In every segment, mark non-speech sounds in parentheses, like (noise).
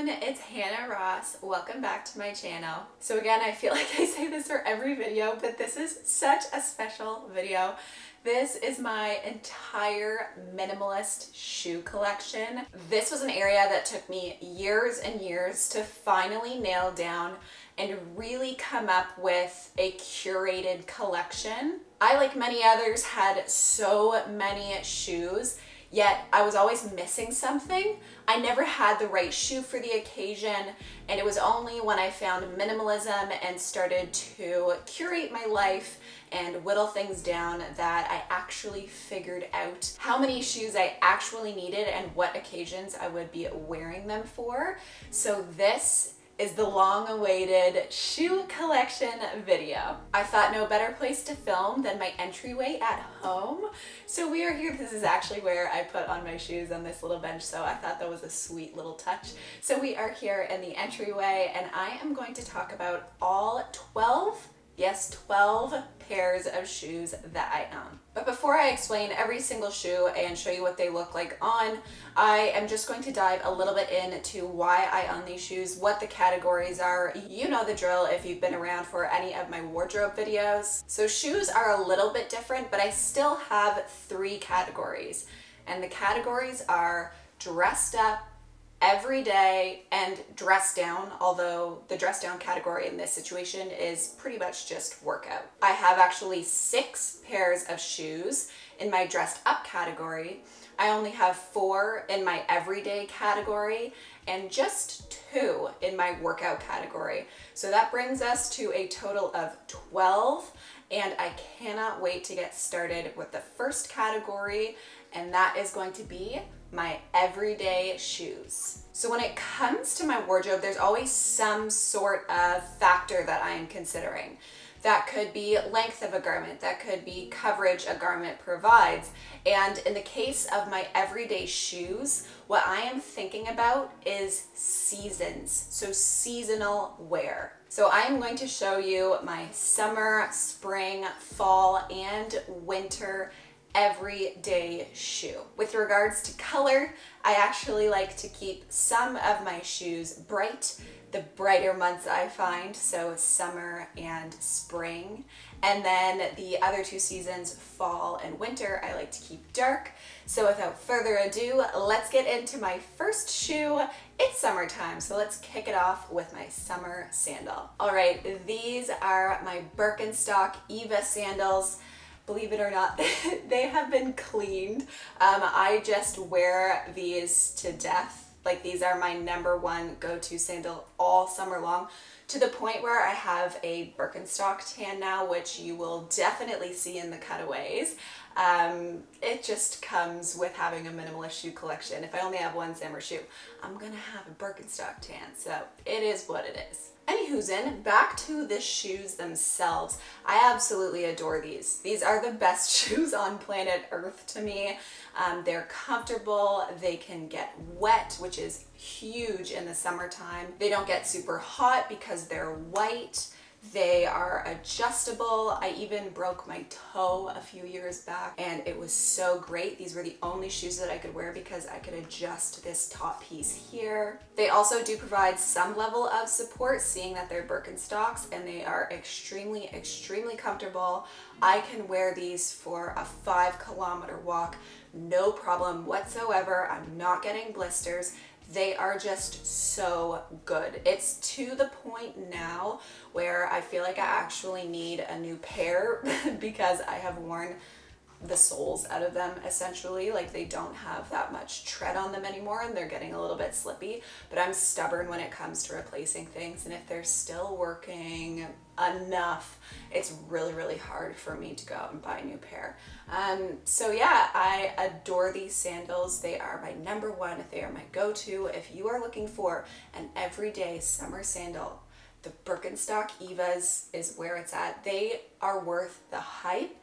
everyone, it's Hanna Ross. Welcome back to my channel. So again, I feel (laughs) like I say this for every video, but this is such a special video. This is my entire minimalist shoe collection. This was an area that took me years and years to finally nail down and really come up with a curated collection. I, like many others, had so many shoes yet I was always missing something. I never had the right shoe for the occasion, and it was only when I found minimalism and started to curate my life and whittle things down that I actually figured out how many shoes I actually needed and what occasions I would be wearing them for. So this is the long-awaited shoe collection video. I thought no better place to film than my entryway at home. So we are here, this is actually where I put on my shoes on this little bench, so I thought that was a sweet little touch. So we are here in the entryway and I am going to talk about all 12 Yes, 12 pairs of shoes that I own. But before I explain every single shoe and show you what they look like on, I am just going to dive a little bit into why I own these shoes, what the categories are. You know the drill if you've been around for any of my wardrobe videos. So shoes are a little bit different, but I still have three categories. And the categories are dressed up, every day and dress down, although the dress down category in this situation is pretty much just workout. I have actually six pairs of shoes in my dressed up category. I only have four in my everyday category and just two in my workout category. So that brings us to a total of 12 and I cannot wait to get started with the first category and that is going to be my everyday shoes. So when it comes to my wardrobe, there's always some sort of factor that I am considering. That could be length of a garment, that could be coverage a garment provides. And in the case of my everyday shoes, what I am thinking about is seasons, so seasonal wear. So I am going to show you my summer, spring, fall, and winter everyday shoe. With regards to color, I actually like to keep some of my shoes bright, the brighter months I find, so summer and spring. And then the other two seasons, fall and winter, I like to keep dark. So without further ado, let's get into my first shoe. It's summertime, so let's kick it off with my summer sandal. All right, these are my Birkenstock Eva sandals believe it or not, (laughs) they have been cleaned. Um, I just wear these to death. Like these are my number one go-to sandal all summer long to the point where I have a Birkenstock tan now, which you will definitely see in the cutaways. Um, it just comes with having a minimalist shoe collection. If I only have one summer shoe, I'm gonna have a Birkenstock tan, so it is what it is. Anywho's in, back to the shoes themselves. I absolutely adore these. These are the best (laughs) shoes on planet Earth to me. Um, they're comfortable, they can get wet, which is huge in the summertime. They don't get super hot because they're white. They are adjustable. I even broke my toe a few years back and it was so great. These were the only shoes that I could wear because I could adjust this top piece here. They also do provide some level of support seeing that they're Birkenstocks and they are extremely, extremely comfortable. I can wear these for a five kilometer walk, no problem whatsoever. I'm not getting blisters. They are just so good. It's to the point now where I feel like I actually need a new pair (laughs) because I have worn the soles out of them essentially. Like they don't have that much tread on them anymore and they're getting a little bit slippy. But I'm stubborn when it comes to replacing things and if they're still working enough it's really really hard for me to go out and buy a new pair. Um, so yeah I adore these sandals. They are my number one. They are my go-to. If you are looking for an everyday summer sandal the Birkenstock Evas is where it's at. They are worth the hype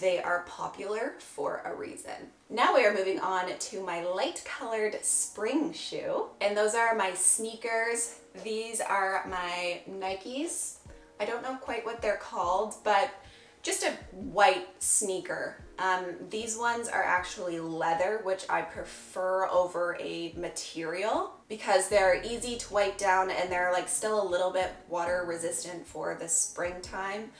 they are popular for a reason. Now we are moving on to my light colored spring shoe. And those are my sneakers. These are my Nikes. I don't know quite what they're called, but just a white sneaker. Um, these ones are actually leather, which I prefer over a material because they're easy to wipe down and they're like still a little bit water resistant for the springtime.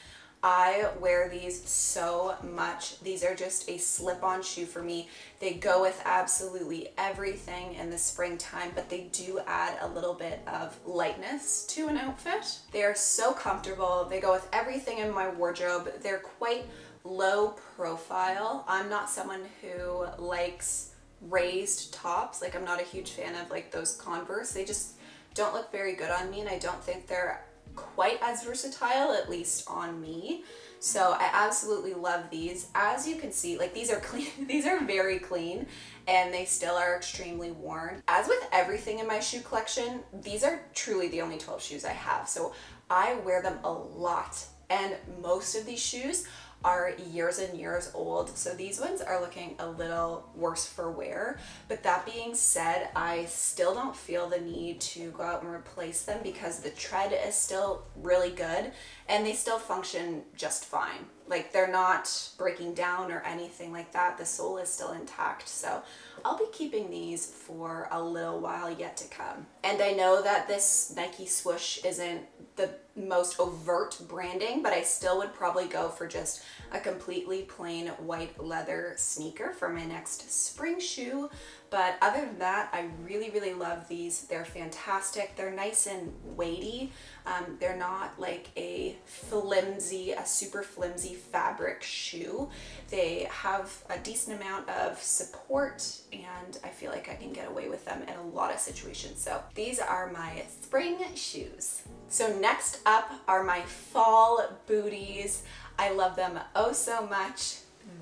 I wear these so much. These are just a slip-on shoe for me. They go with absolutely everything in the springtime, but they do add a little bit of lightness to an outfit. They are so comfortable. They go with everything in my wardrobe. They're quite low profile. I'm not someone who likes raised tops. Like I'm not a huge fan of like those Converse. They just don't look very good on me and I don't think they're quite as versatile, at least on me. So I absolutely love these. As you can see, like these are (laughs) clean, these are very clean and they still are extremely worn. As with everything in my shoe collection, these are truly the only 12 shoes I have. So I wear them a lot and most of these shoes are years and years old. So these ones are looking a little worse for wear. But that being said, I still don't feel the need to go out and replace them because the tread is still really good and they still function just fine. Like they're not breaking down or anything like that. The sole is still intact. So I'll be keeping these for a little while yet to come. And I know that this Nike swoosh isn't the most overt branding, but I still would probably go for just a completely plain white leather sneaker for my next spring shoe. But other than that, I really, really love these. They're fantastic. They're nice and weighty. Um, they're not like a flimsy, a super flimsy fabric shoe. They have a decent amount of support and I feel like I can get away with them in a lot of situations. So these are my spring shoes. So next up are my fall booties. I love them oh so much.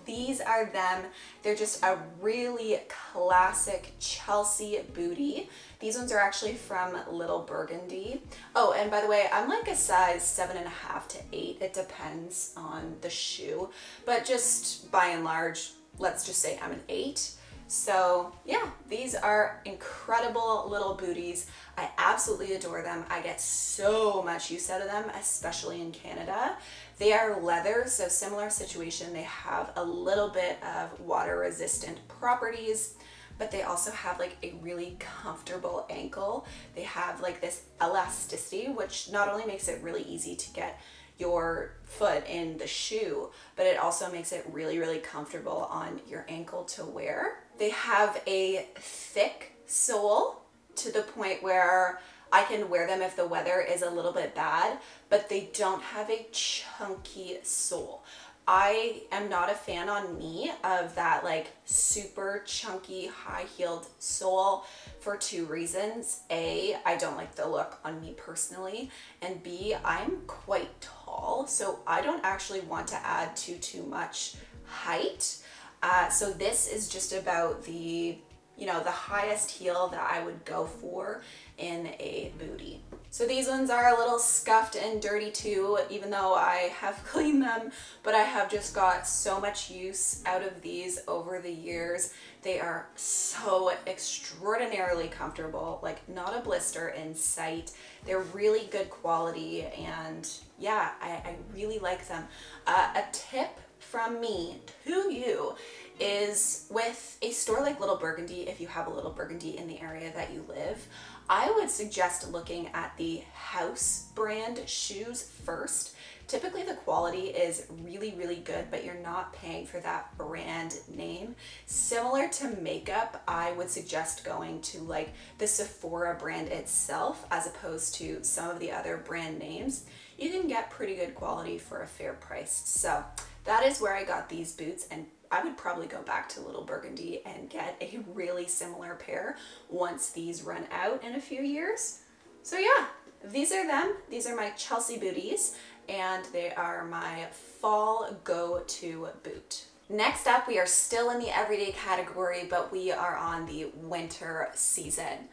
These are them. They're just a really classic Chelsea booty. These ones are actually from Little Burgundy. Oh, and by the way, I'm like a size seven and a half to eight. It depends on the shoe, but just by and large, let's just say I'm an eight. So yeah, these are incredible little booties. I absolutely adore them. I get so much use out of them, especially in Canada. They are leather, so similar situation. They have a little bit of water resistant properties, but they also have like a really comfortable ankle. They have like this elasticity, which not only makes it really easy to get your foot in the shoe, but it also makes it really, really comfortable on your ankle to wear. They have a thick sole to the point where I can wear them if the weather is a little bit bad, but they don't have a chunky sole. I am not a fan on me of that like super chunky high heeled sole for two reasons. A, I don't like the look on me personally, and B, I'm quite tall, so I don't actually want to add too, too much height. Uh, so this is just about the you know, the highest heel that I would go for in a booty. So these ones are a little scuffed and dirty too, even though I have (laughs) cleaned them, but I have just got so much use out of these over the years. They are so extraordinarily comfortable, like not a blister in sight. They're really good quality and yeah, I, I really like them. Uh, a tip from me to you is with a store like Little Burgundy, if you have a Little Burgundy in the area that you live, I would suggest looking at the house brand shoes first. Typically the quality is really, really good, but you're not paying for that brand name. Similar to makeup, I would suggest going to like the Sephora brand itself as opposed to some of the other brand names. You can get pretty good quality for a fair price. So that is where I got these boots and I would probably go back to Little Burgundy and get a really similar pair once these run out in a few years. So yeah, these are them. These are my Chelsea booties and they are my fall go-to boot. Next up, we are still in the everyday category, but we are on the winter season.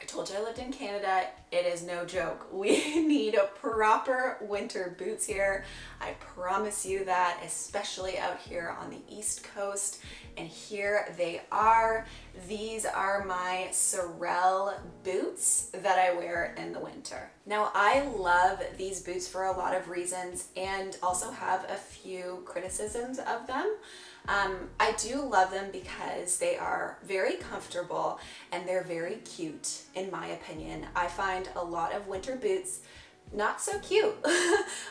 I told you I lived in Canada. It is no joke. (laughs) We need proper winter boots here. I promise you that, especially out here on the East Coast. And here they are. These are my Sorel boots that I wear in the winter. Now I love these boots for a lot of reasons and also have a few criticisms of them. Um, I do love them because they are very comfortable and they're very cute in my opinion. I find a lot of winter boots not so cute. (laughs)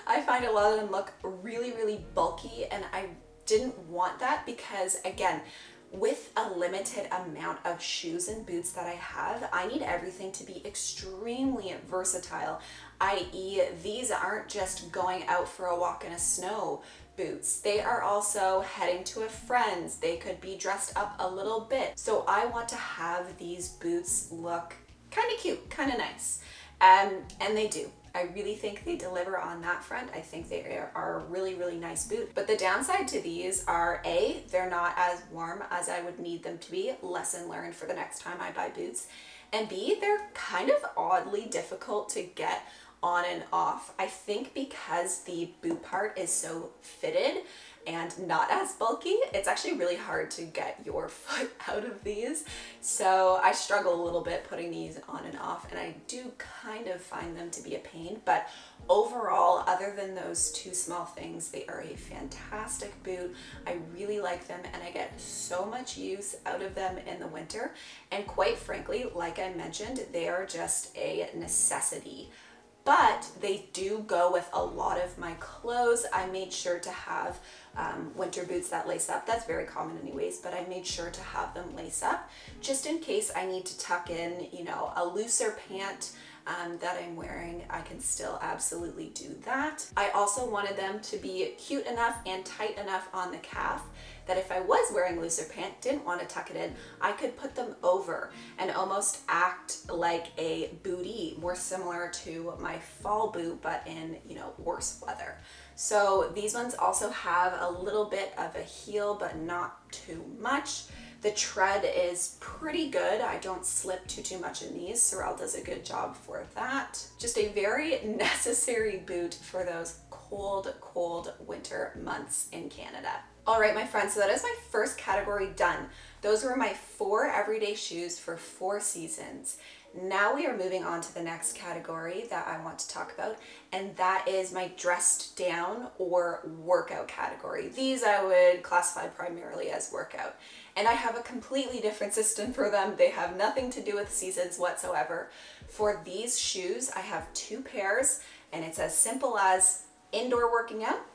I find a lot of them look really, really bulky and I didn't want that because again, with a limited amount of shoes and boots that I have, I need everything to be extremely versatile, i.e. these aren't just going out for a walk in a snow boots. They are also heading to a friend's. They could be dressed up a little bit. So I want to have these boots look kind of cute, kind of nice. Um, and they do. I really think they deliver on that front. I think they are a really, really nice boot. But the downside to these are A, they're not as warm as I would need them to be. Lesson learned for the next time I buy boots. And B, they're kind of oddly difficult to get on and off. I think because the boot part is so fitted and not as bulky, it's actually really hard to get your (laughs) foot out of these. So I struggle a little bit putting these on and off and I do kind of find them to be a pain, but overall, other than those two small things, they are a fantastic boot. I really like them and I get so much use out of them in the winter. And quite frankly, like I mentioned, they are just a necessity but they do go with a lot of my clothes. I made sure to have um, winter boots that lace up. That's very common anyways, but I made sure to have them lace up just in case I need to tuck in, you know, a looser pant um, that I'm wearing, I can still absolutely do that. I also wanted them to be cute enough and tight enough on the calf that if I was wearing looser pant, didn't want to tuck it in, I could put them over and almost act like a bootie, more similar to my fall boot, but in, you know, worse weather. So these ones also have a little bit of a heel, but not too much. The tread is pretty good. I don't slip too, too much in these. Sorel does a good job for that. Just a very (laughs) necessary boot for those cold, cold winter months in Canada. All right, my friends, so that is my first category done. Those were my four everyday shoes for four seasons. Now we are moving on to the next category that I want to talk about, and that is my dressed down or workout category. These I would classify primarily as workout. And I have a completely different system for them. They have nothing to do with seasons whatsoever. For these shoes, I have two pairs, and it's as simple as indoor working out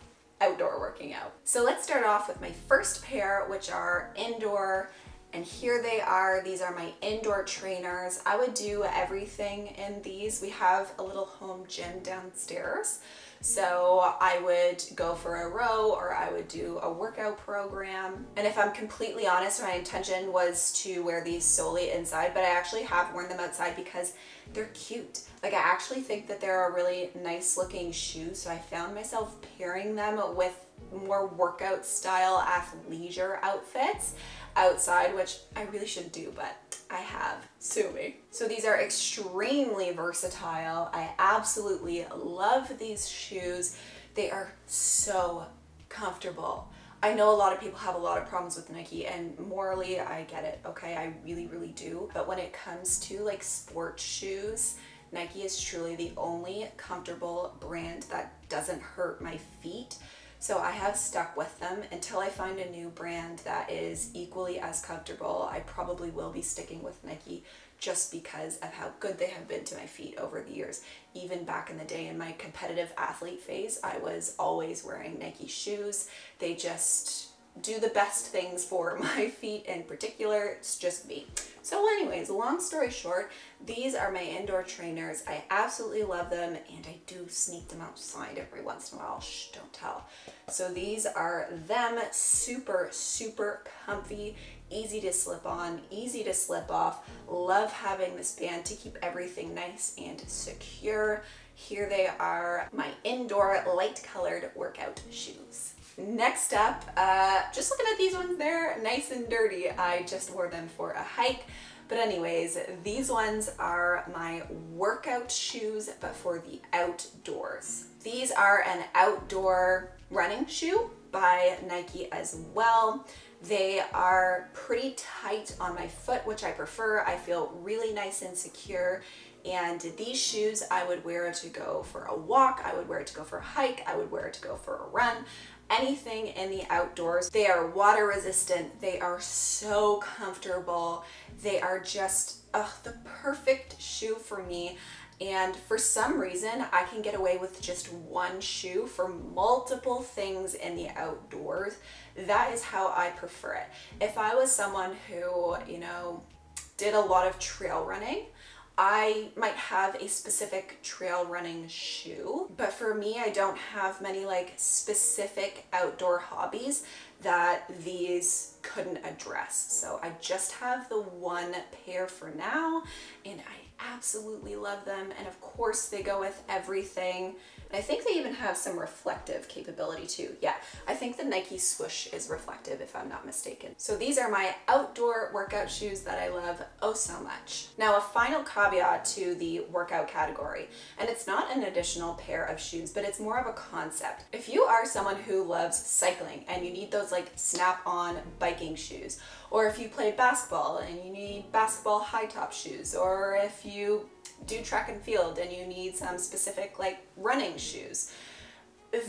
outdoor working out. So let's start off with my first pair, which are indoor and here they are. These are my indoor trainers. I would do everything in these. We have a little home gym downstairs. So I would go for a row or I would do a workout program. And if I'm completely honest, my intention was to wear these solely inside, but I actually have worn them outside because they're cute. Like I actually think that they're a really nice looking shoe. So I found myself pairing them with more workout style athleisure outfits outside, which I really should do, but I have. Sue me. So these are extremely versatile. I absolutely love these shoes. They are so comfortable. I know a lot of people have a lot of problems with Nike and morally I get it, okay? I really, really do. But when it comes to like sports shoes, Nike is truly the only comfortable brand that doesn't hurt my feet. So I have stuck with them until I find a new brand that is equally as comfortable. I probably will be sticking with Nike just because of how good they have been to my feet over the years. Even back in the day in my competitive athlete phase, I was always wearing Nike shoes. They just do the best things for (laughs) my feet in particular. It's just me. So anyways, long story short, these are my indoor trainers. I absolutely love them and I do sneak them outside every once in a while. Shh, don't tell. So these are them, super, super comfy, easy to slip on, easy to slip off. Love having this band to keep everything nice and secure. Here they are, my indoor light colored workout shoes. Next up, uh, just looking at these ones, they're nice and dirty. I just wore them for a hike, But anyways, these ones are my workout shoes, but for the outdoors. These are an outdoor running shoe by Nike as well. They are pretty tight on my foot, which I prefer. I feel really nice and secure. And these shoes I would wear to go for a walk, I would wear it to go for a hike, I would wear it to go for a run, anything in the outdoors. They are water resistant, they are so comfortable, they are just ugh, the perfect shoe for me. And for some reason, I can get away with just one shoe for multiple things in the outdoors. That is how I prefer it. If I was someone who, you know, did a lot of trail running, I might have a specific trail running shoe, but for me, I don't have many like specific outdoor hobbies that these couldn't address. So I just have the one pair for now and I absolutely love them. And of course they go with everything I think they even have some reflective capability too. Yeah, I think the Nike swoosh is reflective if I'm not mistaken. So these are my outdoor workout shoes that I love oh so much. Now a final caveat to the workout category, and it's not an additional pair of shoes, but it's more of a concept. If you are someone who loves cycling and you need those like snap-on biking shoes, or if you play basketball and you need basketball high top shoes, or if you do track and field and you need some specific like running shoes.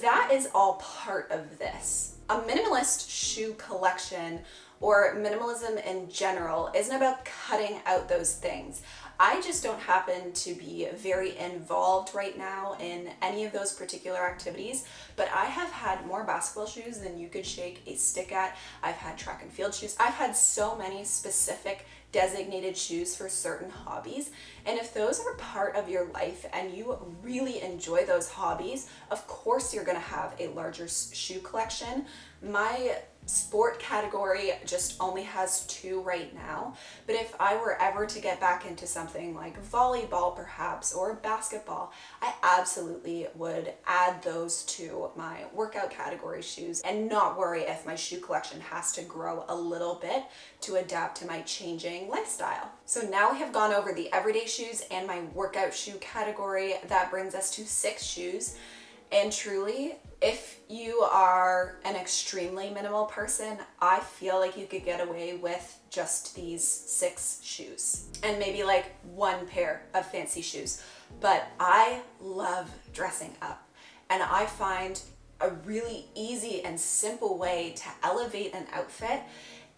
That is all part of this. A minimalist shoe collection or minimalism in general isn't about cutting out those things. I just don't happen to be very involved right now in any of those particular activities, but I have had more basketball shoes than you could shake a stick at. I've had track and field shoes. I've had so many specific designated shoes for certain hobbies. And if those are part of your life and you really enjoy those hobbies, of course you're gonna have a larger shoe collection. My sport category just only has two right now. But if I were ever to get back into something like volleyball perhaps or basketball, I absolutely would add those to my workout category shoes and not worry if my shoe collection has to grow a little bit to adapt to my changing lifestyle. So now we have gone over the everyday shoes and my workout shoe category. That brings us to six shoes. And truly, if you are an extremely minimal person, I feel like you could get away with just these six shoes and maybe like one pair of fancy shoes. But I love dressing up and I find a really easy and simple way to elevate an outfit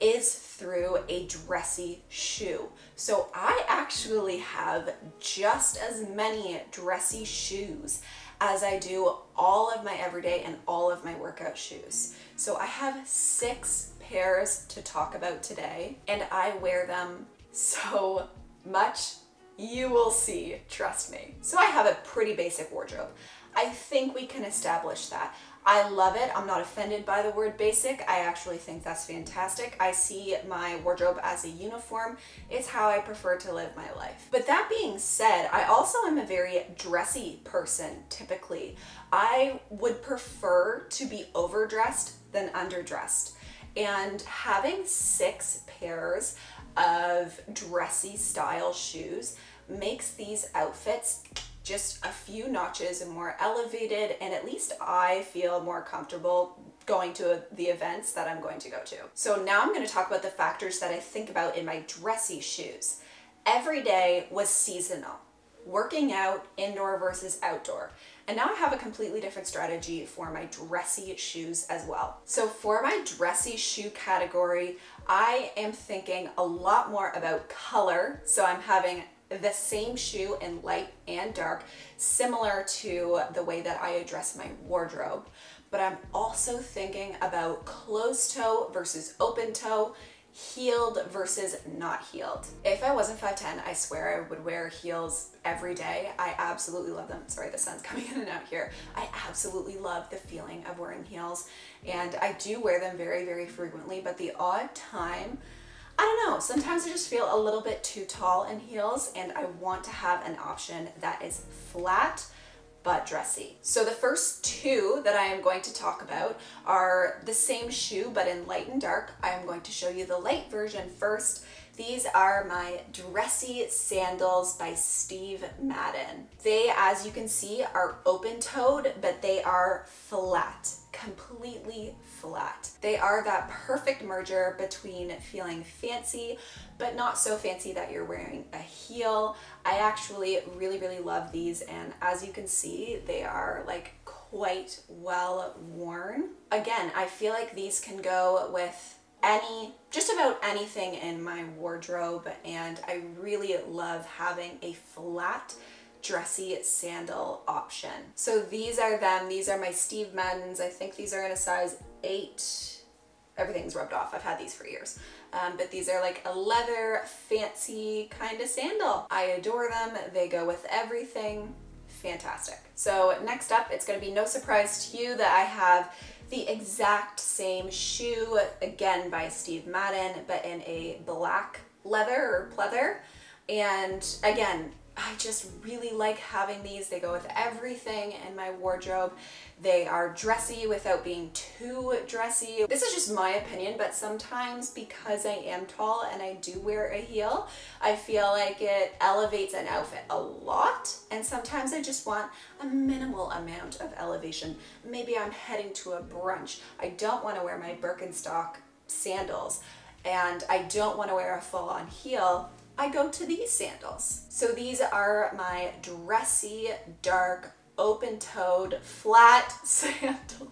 is through a dressy shoe. So I actually have just as many dressy shoes as I do all of my everyday and all of my workout shoes. So I have six pairs to talk about today and I wear them so much you will see, trust me. So I have a pretty basic wardrobe. I think we can establish that. I love it. I'm not offended by the word basic. I actually think that's fantastic. I see my wardrobe as a uniform. It's how I prefer to live my life. But that being said, I also am a very dressy person typically. I would prefer to be overdressed than underdressed. And having six pairs of dressy style shoes makes these outfits just a few notches and more elevated and at least I feel more comfortable going to the events that I'm going to go to. So now I'm going to talk about the factors that I think about in my dressy shoes. Every day was seasonal. Working out, indoor versus outdoor. And now I have a completely different strategy for my dressy shoes as well. So for my dressy shoe category, I am thinking a lot more about color. So I'm having the same shoe in light and dark, similar to the way that I address my wardrobe. But I'm also thinking about closed toe versus open toe, heeled versus not heeled. If I wasn't 5'10", I swear I would wear heels every day. I absolutely love them. Sorry, the sun's (laughs) coming in and out here. I absolutely love the feeling of wearing heels and I do wear them very, very frequently, but the odd time I don't know, sometimes I just feel a little bit too tall in heels and I want to have an option that is flat but dressy. So the first two that I am going to talk about are the same shoe but in light and dark. I am going to show you the light version first These are my dressy sandals by Steve Madden. They, as you can see, are open-toed, but they are flat, completely flat. They are that perfect merger between feeling fancy, but not so fancy that you're wearing a heel. I actually really, really love these, and as you can see, they are like quite well worn. Again, I feel like these can go with any, just about anything in my wardrobe and I really love having a flat dressy sandal option. So these are them. These are my Steve Maddens. I think these are in a size 8. Everything's rubbed off. I've had these for years. Um, but these are like a leather, fancy kind of sandal. I adore them. They go with everything. Fantastic. So next up, it's going to be no surprise to you that I have the exact same shoe, again by Steve Madden, but in a black leather or pleather. And again, I just really like having these. They go with everything in my wardrobe. They are dressy without being too dressy. This is just my opinion, but sometimes because I am tall and I do wear a heel, I feel like it elevates an outfit a lot. And sometimes I just want a minimal amount of elevation. Maybe I'm heading to a brunch. I don't want to wear my Birkenstock sandals and I don't want to wear a full-on heel I go to these sandals. So these are my dressy, dark, open-toed, flat (laughs) sandals.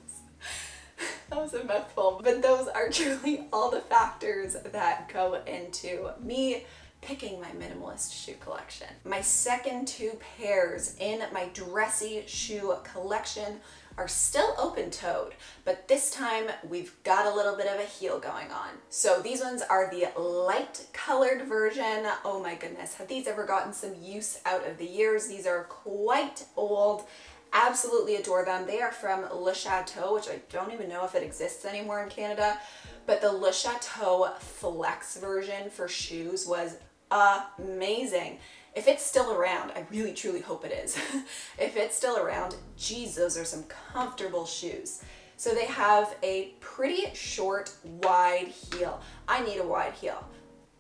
that was a mouthful, but those are truly all the factors that go into me picking my minimalist shoe collection. My second two pairs in my dressy shoe collection are still open-toed, but this time we've got a little bit of a heel going on. So these ones are the light colored version. Oh my goodness, have these ever gotten some use out of the years? These are quite old. Absolutely adore them. They are from Le Chateau, which I don't even know if it exists anymore in Canada, but the Le Chateau Flex version for shoes was amazing. If it's still around, I really truly hope it is. (laughs) if it's still around, geez, those are some comfortable shoes. So they have a pretty short, wide heel. I need a wide heel.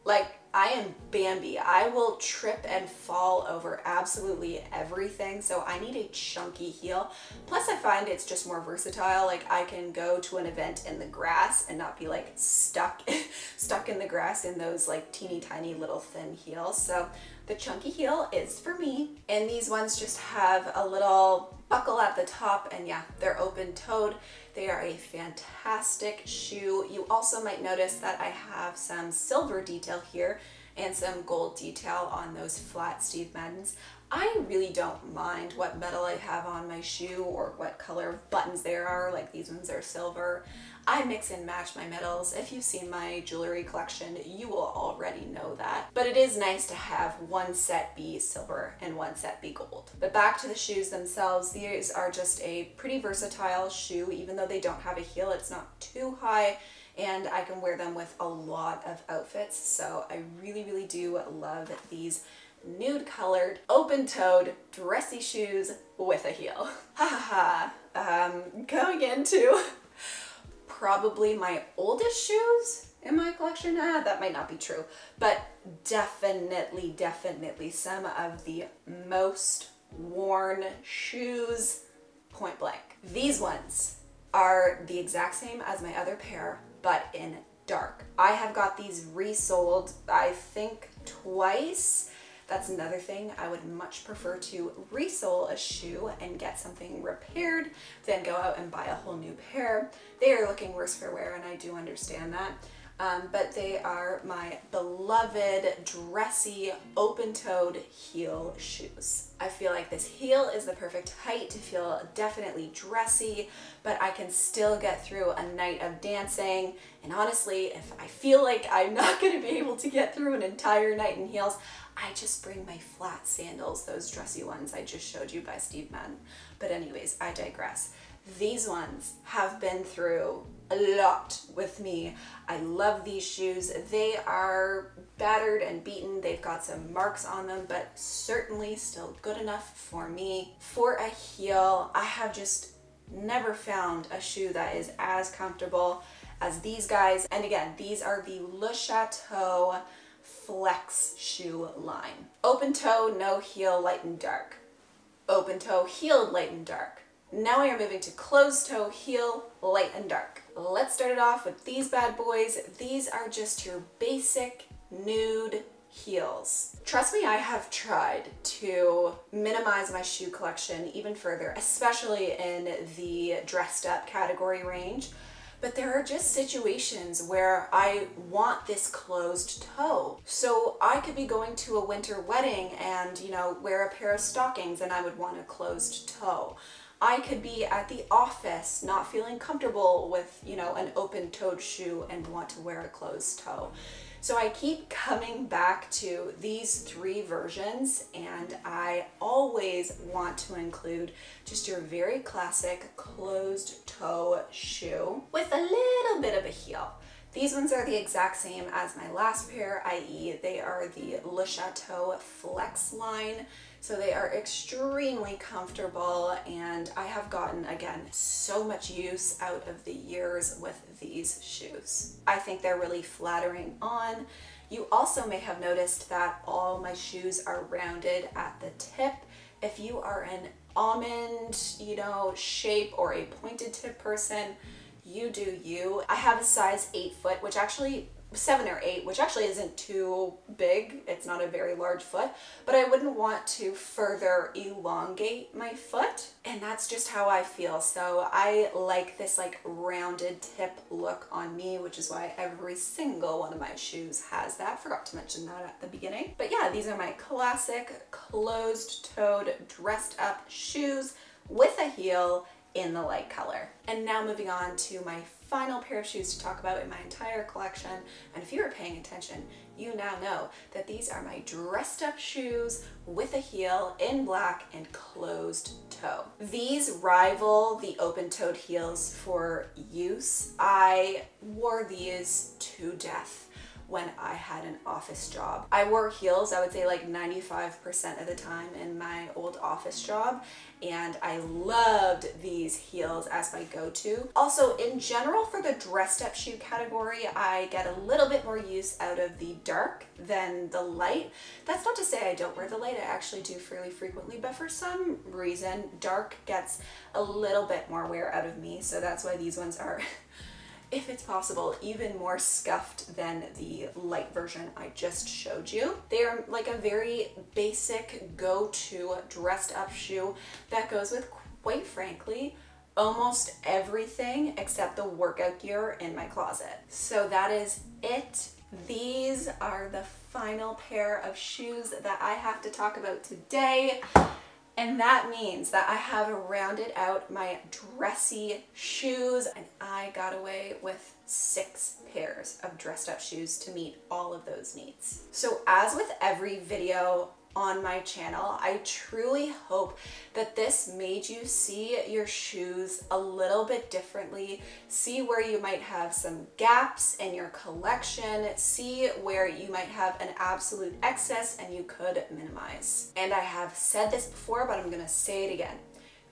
Like I am Bambi. I will trip and fall over absolutely everything. So I need a chunky heel. Plus I find it's just more versatile. Like I can go to an event in the grass and not be like stuck, (laughs) stuck in the grass in those like teeny tiny little thin heels. So the chunky heel is for me. And these ones just have a little buckle at the top and yeah, they're open toed. They are a fantastic shoe. You also might notice that I have some silver detail here and some gold detail on those flat Steve Maddens. I really don't mind what metal I have on my shoe or what color of buttons there are, like these ones are silver. I mix and match my metals. If you've seen my jewelry collection, you will already know that. But it is nice to have one set be silver and one set be gold. But back to the shoes themselves, these are just a pretty versatile shoe. Even though they don't have a heel, it's not too high and I can wear them with a lot of outfits. So I really, really do love these nude colored, open toed, dressy shoes with a heel. (laughs) Ha ha ha. Um, going into probably my oldest shoes in my collection. Ah, that might not be true, but definitely, definitely some of the most worn shoes, point blank. These ones are the exact same as my other pair, but in dark. I have got these resold, I think twice that's another thing. I would much prefer to resole a shoe and get something repaired than go out and buy a whole new pair. They are looking worse for wear and I do understand that. Um, but they are my beloved dressy open-toed heel shoes. I feel like this heel is the perfect height to feel definitely dressy, but I can still get through a night of dancing. And honestly, if I feel like I'm (laughs) not gonna be able to get through an entire night in heels, I just bring my flat sandals, those dressy ones I just showed you by Steve Madden. But anyways, I digress. These ones have been through a lot with me. I love these shoes. They are battered and beaten. They've got some marks on them, but certainly still good enough for me. For a heel, I have just never found a shoe that is as comfortable as these guys. And again, these are the Le Chateau flex shoe line. Open toe, no heel, light and dark. Open toe, heeled, light and dark. Now we are moving to closed toe, heel, light and dark. Let's start it off with these bad boys. These are just your basic nude heels. Trust me, I have tried to minimize my shoe collection even further, especially in the dressed up category range. But there are just situations where I want this closed toe. So I could be going to a winter wedding and, you know, wear a pair of stockings and I would want a closed toe. I could be at the office not feeling comfortable with, you know, an open toed shoe and want to wear a closed toe. So I keep coming back to these three versions and I always want to include just your very classic closed toe shoe with a little bit of a heel. These ones are the exact same as my last pair, i.e. they are the Le Chateau Flex line. So they are extremely comfortable and I have gotten, again, so much use out of the years with these shoes. I think they're really flattering on. You also may have noticed that all my shoes are rounded at the tip. If you are an almond, you know, shape or a pointed tip person, you do you. I have a size 8 foot, which actually seven or eight, which actually isn't too big. It's not a very large foot, but I wouldn't want to further elongate my foot. And that's just how I feel. So I like this like rounded tip look on me, which is why every single one of my shoes has that. Forgot to mention that at the beginning. But yeah, these are my classic closed-toed dressed up shoes with a heel in the light color. And now moving on to my final pair of shoes to talk about in my entire collection. And if you are paying attention, you now know that these are my dressed up shoes with a heel in black and closed toe. These rival the open-toed heels for use. I wore these to death when I had an office job. I wore heels, I would say like 95% of the time in my old office job, and I loved these heels as my go-to. Also, in general, for the dressed up shoe category, I get a little bit more use out of the dark than the light. That's not to say I don't wear the light, I actually do fairly frequently, but for some reason, dark gets a little bit more wear out of me, so that's why these ones are (laughs) if it's possible, even more scuffed than the light version I just showed you. They are like a very basic go-to dressed up shoe that goes with, quite frankly, almost everything except the workout gear in my closet. So that is it. These are the final pair of shoes that I have to talk about today. And that means that I have rounded out my dressy shoes and I got away with six pairs of dressed up shoes to meet all of those needs. So as with every video on my channel. I truly hope that this made you see your shoes a little bit differently, see where you might have some gaps in your collection, see where you might have an absolute excess and you could minimize. And I have said this before, but I'm gonna say it again.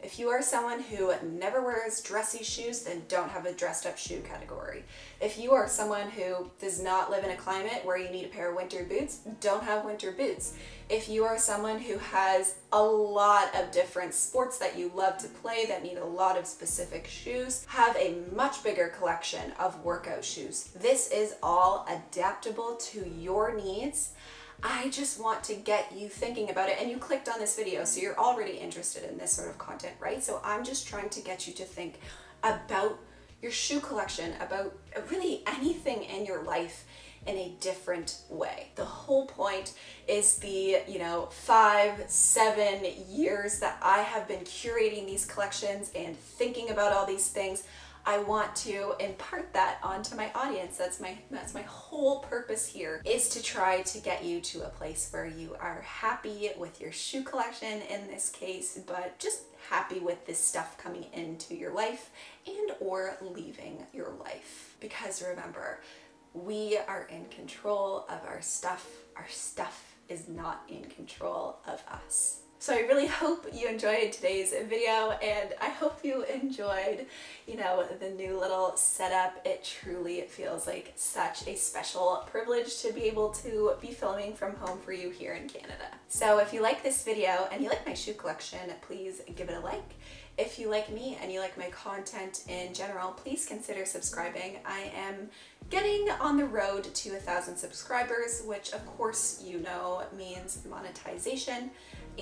If you are someone who never wears dressy shoes, then don't have a dressed up shoe category. If you are someone who does not live in a climate where you need a pair of winter boots, don't have winter boots. If you are someone who has a lot of different sports that you love to play that need a lot of specific shoes, have a much bigger collection of workout shoes. This is all adaptable to your needs I just want to get you thinking about it and you clicked on this video so you're already interested in this sort of content, right? So I'm just trying to get you to think about your shoe collection, about really anything in your life in a different way. The whole point is the, you know, five, seven years that I have been curating these collections and thinking about all these things. I want to impart that onto my audience. That's my that's my whole purpose here is to try to get you to a place where you are happy with your shoe collection in this case, but just happy with this stuff coming into your life and or leaving your life. Because remember, we are in control of our stuff. Our stuff is not in control of us. So I really hope you enjoyed today's video and I hope you enjoyed, you know, the new little setup. It truly feels like such a special privilege to be able to be filming from home for you here in Canada. So if you like this video and you like my shoe collection, please give it a like. If you like me and you like my content in general, please consider subscribing. I am getting on the road to a thousand subscribers, which of course you know means monetization.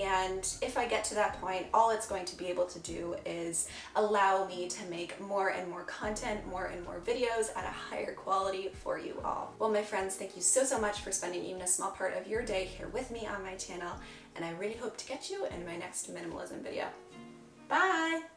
And if I get to that point, all it's going to be able to do is allow me to make more and more content, more and more videos at a higher quality for you all. Well, my friends, thank you so, so much for spending even a small part of your day here with me on my channel. And I really hope to catch you in my next minimalism video. Bye!